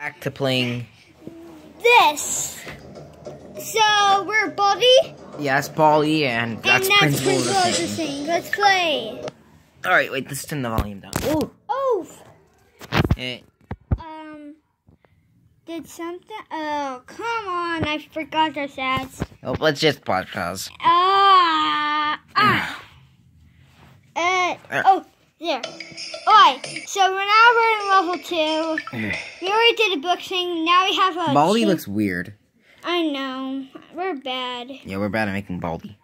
Back to playing. this. So we're Baldi, Yes, Baldi, and that's, and that's Principal of the Principal of the Thing. Thing. Let's play. All right, wait. Let's turn the volume down. Ooh. Oh, Eh, um, did something? Oh, come on! I forgot our stats. oh, let's just pause. pause. Ah, ah. Uh, oh, there. Alright, so we're now we're in level two. We already did a book thing. Now we have a. Baldi looks weird. I know. We're bad. Yeah, we're bad at making Baldi.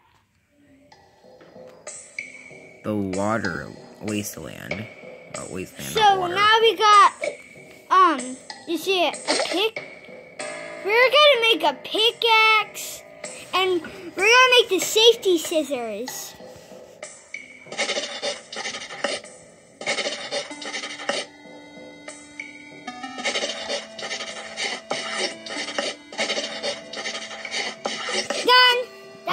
The water wasteland. Oh, wasteland. So now we got, um, you see it, a pick. We're gonna make a pickaxe, and we're gonna make the safety scissors.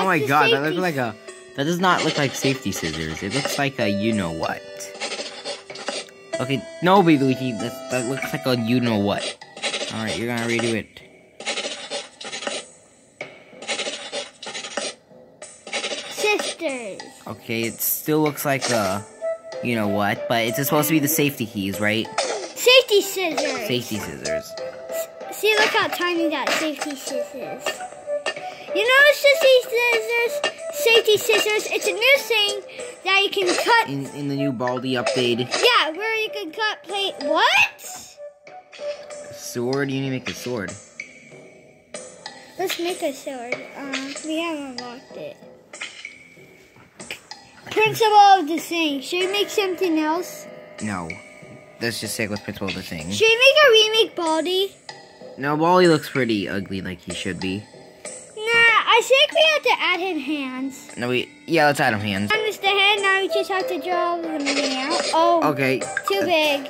Oh my god, that looks like a. That does not look like safety scissors. It looks like a you know what. Okay, no, baby Luigi, that, that looks like a you know what. Alright, you're gonna redo it. sisters. Okay, it still looks like a you know what, but it's supposed to be the safety keys, right? Safety scissors. Safety scissors. See, look how tiny that safety scissors. You know safety scissors? Safety scissors. It's a new thing that you can cut. In in the new Baldi update, Yeah, where you can cut plate. What? sword, you need to make a sword. Let's make a sword. Um, we haven't unlocked it. Principal of the thing. Should we make something else? No. Let's just stick with principal of the thing. Should we make a remake Baldi? No, Baldi looks pretty ugly like he should be. I think we have to add him hands. No, we yeah, let's add him hands. And it's the head. Now we just have to draw the out. Oh. Okay, Too big.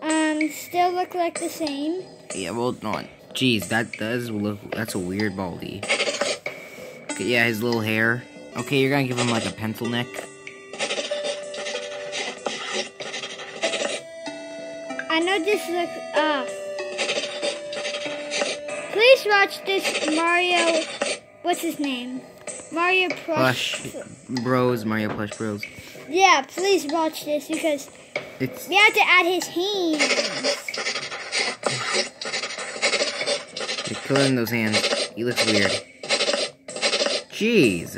Um, still look like the same. yeah, well, no, jeez, that does look. That's a weird Baldi. Okay, yeah, his little hair. Okay, you're gonna give him like a pencil neck. I know this looks uh Please watch this Mario what's his name? Mario Plush. Plush Bros, Mario Plush Bros. Yeah, please watch this because It's we have to add his hands. you're killing those hands. He looks weird. Jeez,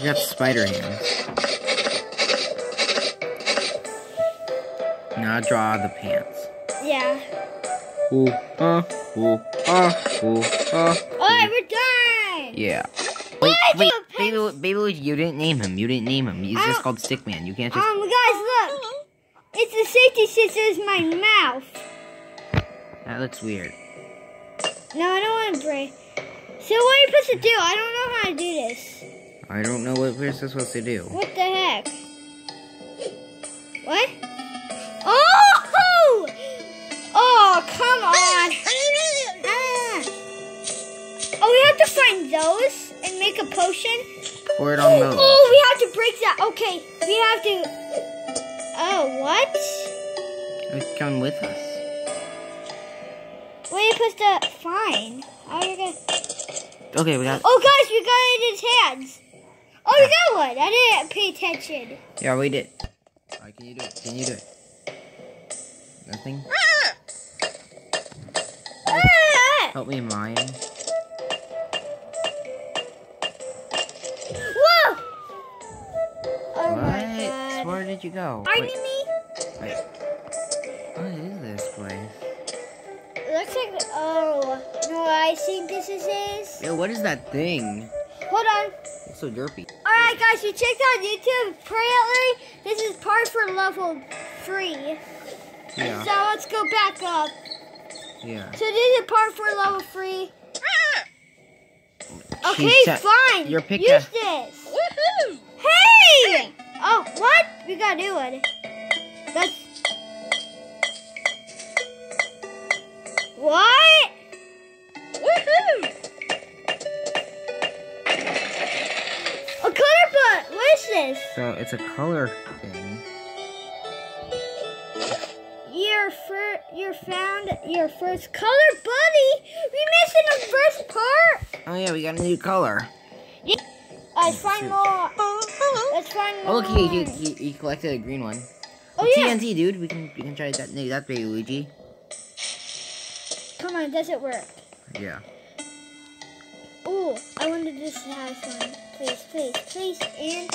you got spider hands. Now draw the pants. Yeah. Ooh, uh, ooh, uh, ooh, uh. Alright, we're done! Yeah. Wait, wait, baby, baby, you didn't name him. You didn't name him. He's I just called Stickman. You can't just. Um guys look! It's the safety scissors in my mouth. That looks weird. No, I don't want to break. So what are you supposed to do? I don't know how to do this. I don't know what we're supposed to do. What the heck? What? Come on. Ah. Oh, we have to find those and make a potion? Pour it on those. Oh, we have to break that. Okay, we have to... Oh, what? It's Come with us. What are you supposed to find? How are you gonna... Okay, we got. Oh, guys, we got it in his hands. Oh, we got one. I didn't pay attention. Yeah, we did. Alright, can you do it? Can you do it? Nothing? Help me mine. Whoa! Oh my what? god. Where did you go? Are Wait, you me? wait. What is this place? It looks like. Oh. No, I think this is. Yo, what is that thing? Hold on. It's so derpy. Alright, guys, you checked out YouTube. Apparently, this is part for level 3. Yeah. So let's go back up. Yeah. So this is part for level 3. Okay, She's ta- fine. your pick- Use this. Hey! Oh, what? We got a new one. That's. What? A color book. What is this? So it's a color thing. Your fir- you found your first color, buddy. We missing the first part. Oh yeah, we got a new color. Let's find more. Let's find Oh more. look, he, collected a green one. Oh yeah. TNT, dude. We can we can try that. No, that's baby Luigi. Come on, does it work? Yeah. Ooh, I wanted this to have fun. Please, please, please, and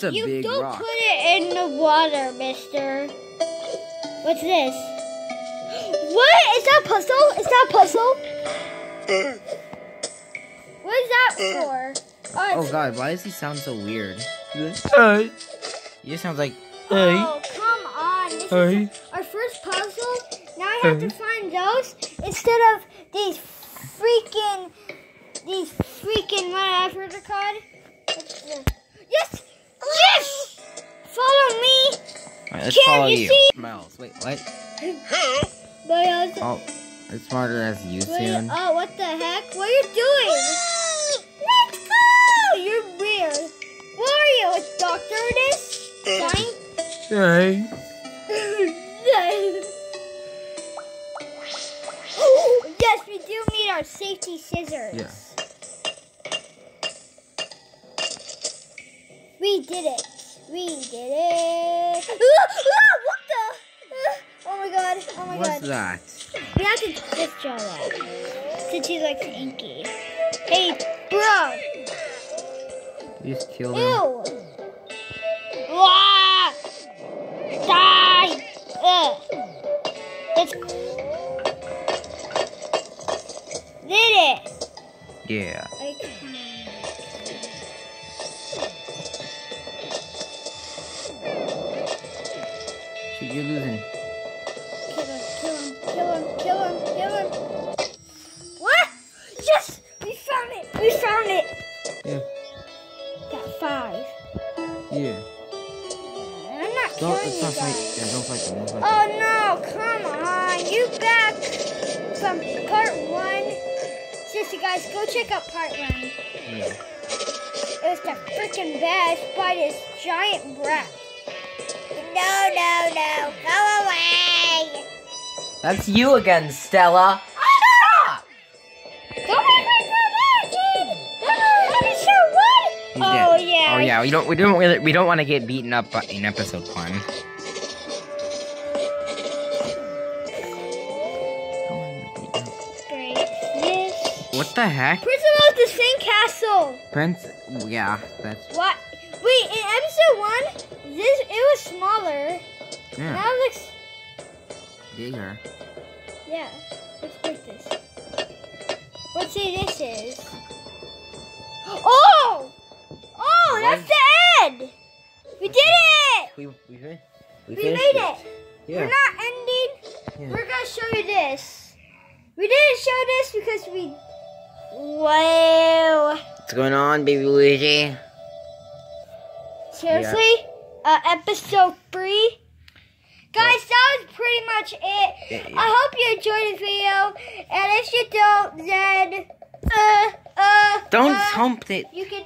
That's a you big don't rock. put it in the water, Mister. What's this? What is that puzzle? Is that puzzle? What is that for? Oh, Oh god, why does he sound so weird? Hey. He just sounds like hey. oh come on! This is Hey. our first puzzle. Now I have to find those instead of these freaking, these freaking whatever they're called. The- Yes, yes. Let's Can't follow you you. see? Miles, wait, what? Miles. Oh, it's smarter as you What- soon. oh, what the heck? What are you doing? Let's go! You're weird. What are you, a doctor? This? Science? Hey. yes, we do need our safety scissors. Yeah. We did it. We did it. Ah, ah, what the? Ah, oh my god. Oh my What's god. that? We have to just draw that. Since he likes inky. Hey, bro. You just killed him. Ew. Wah! Die. Ugh. Let's. Did it. Yeah. Kill him, kill him, kill him. What? Yes! We found it! We found it! Yeah. Got five. Yeah. I'm not Don't, killing you fight. guys. Yeah, don't fight them. Don't fight oh, them. Oh no, come on. You back from part one. Seriously, guys, go check out part one. Yeah. It was the freaking best by this giant brat. No, no, no. Go away. That's you again, Stella. Go back, back, back, kid. Oh, I'm sure what? He's Oh, yeah. Oh yeah. We don't. We don't really. We don't want to get beaten up in episode one. Don't wanna get beaten up. Break this. What the heck? Principal of the Sandcastle. Prince? Yeah, that's What? Wait, in episode one, this it was smaller. yeah, Now it looks bigger. Yeah, let's break this. Let's see this is. Oh! Oh, that's the end! We did it! We we fin- We made it! Yeah. We're not ending. Yeah. We're gonna show you this. We didn't show this because we. Wow. What's going on, baby Luigi? Seriously? Uh, episode three? Guys, that was pretty much it. Yeah, yeah. I hope you enjoyed the video. And if you don't, then. Uh, uh. Don't uh, hump it. You can